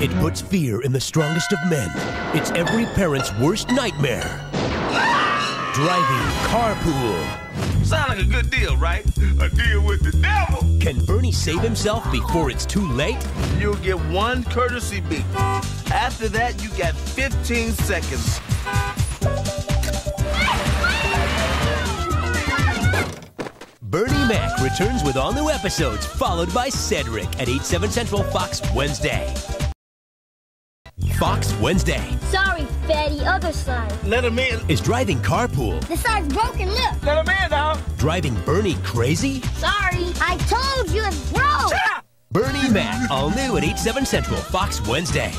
It puts fear in the strongest of men. It's every parent's worst nightmare. Driving carpool. Sound like a good deal, right? A deal with the devil. Can Bernie save himself before it's too late? You'll get one courtesy beat. After that, you got 15 seconds. Bernie Mac returns with all new episodes, followed by Cedric at 8, 7 Central Fox Wednesday. Fox Wednesday Sorry, fatty, other side. Let him in. is driving carpool, The side's broken, look. Let him in, dog. driving Bernie crazy. Sorry. I told you it's broke. Bernie Mac, all new at 8, 7 Central Fox Wednesday.